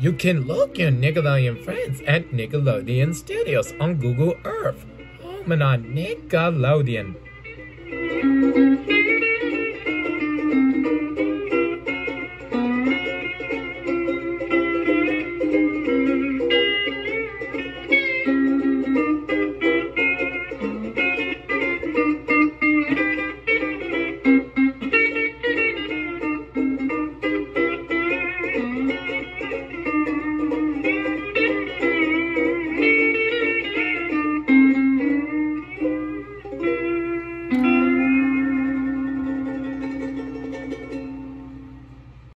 You can look your Nickelodeon friends at Nickelodeon Studios on Google Earth. Home and on Nickelodeon.